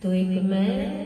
تو ایک میں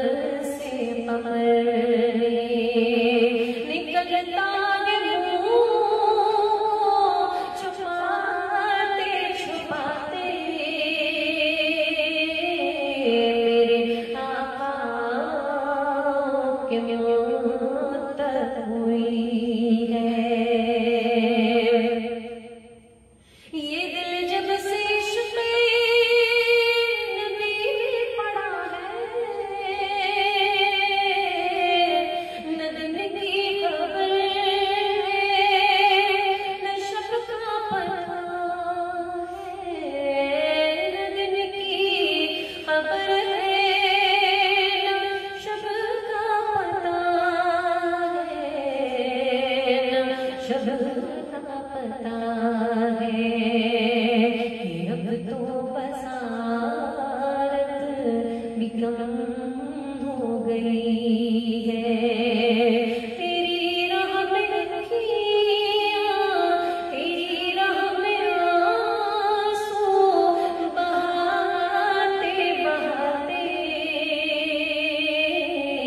Amen.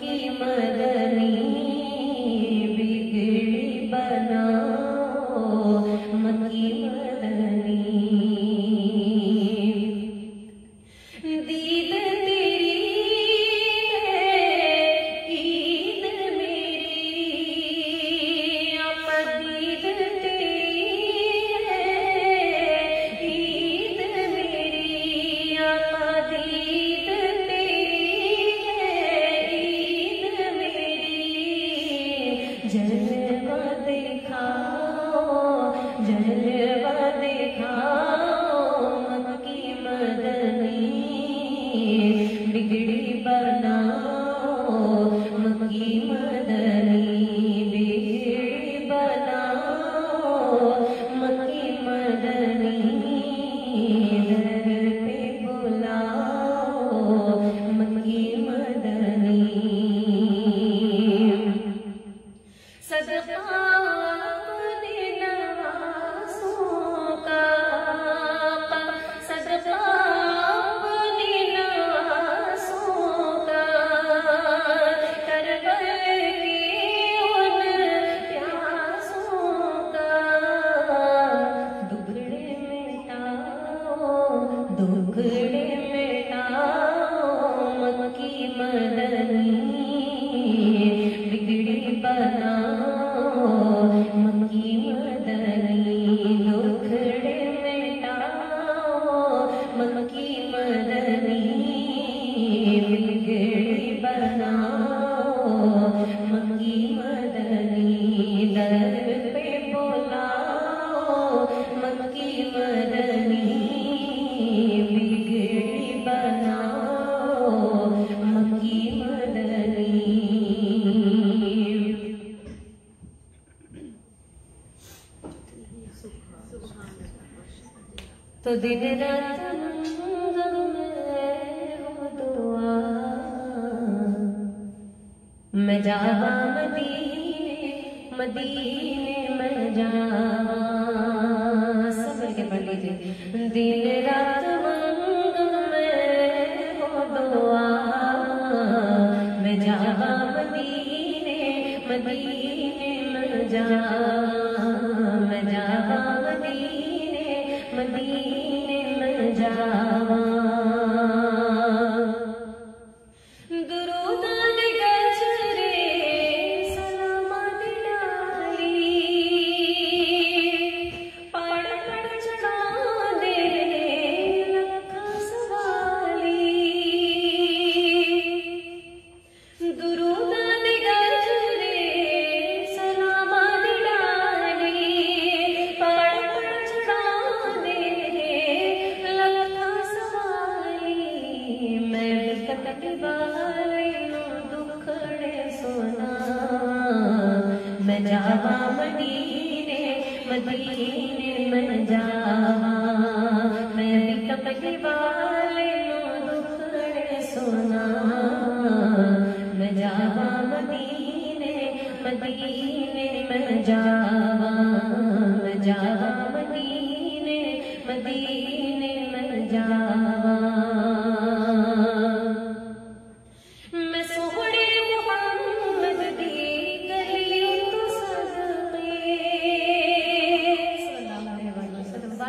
کی مدد مدینے میں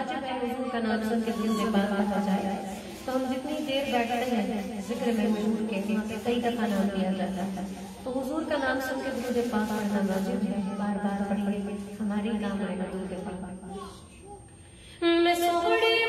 وسلم واجب ہے حضور کا نام سن کے دل میں بات آ جائے، تو ہم جتنی دیر بیٹھتے ہیں، ذکر میں حضور کے کئی دفعہ نام لیا جاتا ہے۔ تو حضور کا نام سن کے دل سے پاک کرنا واجب ہے بار بار پڑھیے ہمارے کام آئے گا۔ دل کے پاک میں سوڑے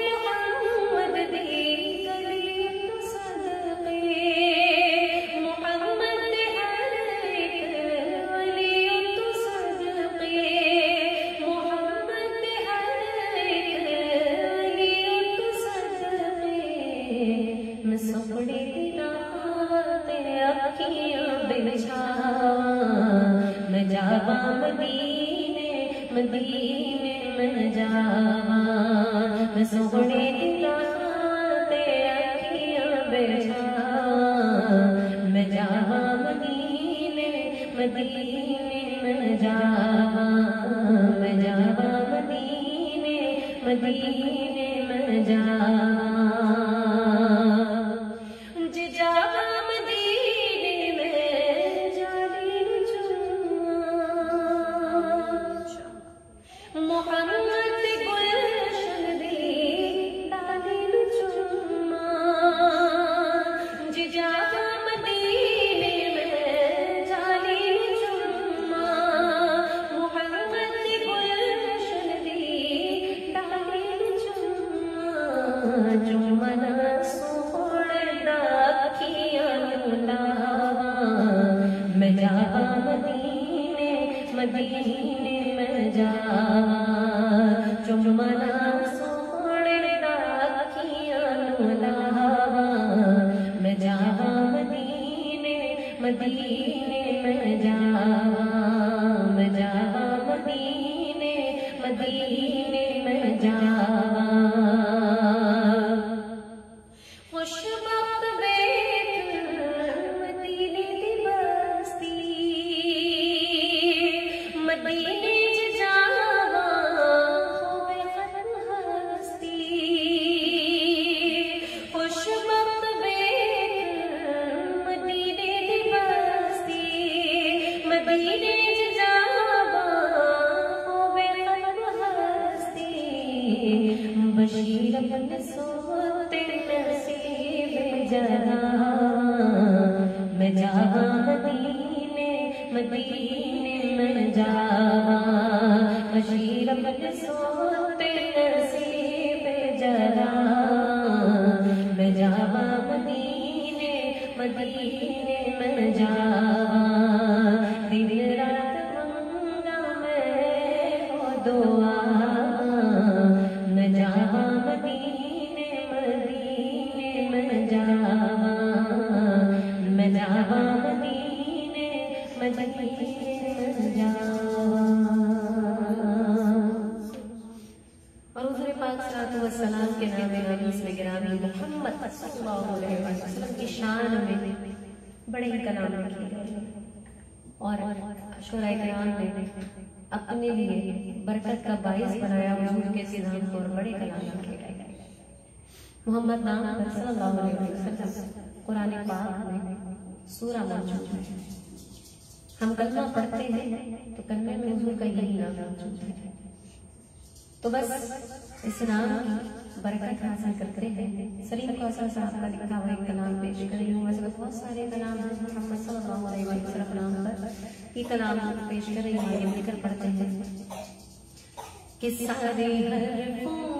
مدینے میں جاوا بشیر بن محمد نام صلی اللہ علیہ وسلم قرآن پاک میں سورہ موجود ہے۔ ہم کلمہ پڑھتے ہیں تو کلمے میں حضور کا یہی نام موجود ہے۔ تو بس اس نام کی برکت حاصل کرتے ہیں۔ سلیم کوثر صاحب کا لکھا ہوا ایک کلام پیش کر رہی ہوں ویسے بہت سارے کلام ہیں۔ محمد صلی اللہ علیہ وسلم نام پر یہ کلام پیش کر رہی ہوں یہ یعنی مل کر پڑھتے ہیں۔ کہ سارے حرفوں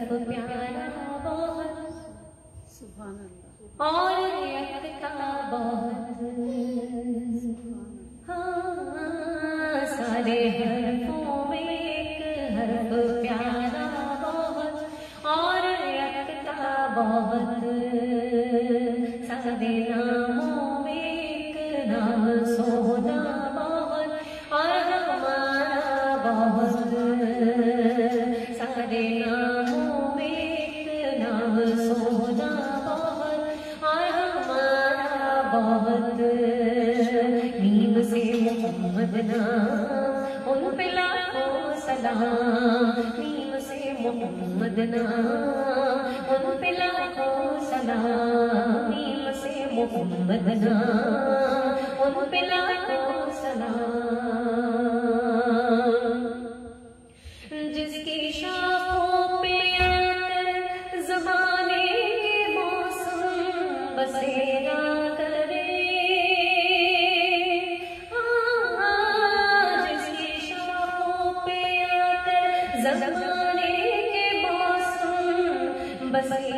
طرف پیارا بہت سبحان اللہ. اور یکتا بہت ہاں سارے ہیں na Ang pilaw ko sa langit Masih Muhammad na Ang pilaw ko sa langit Jiski number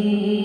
Amen.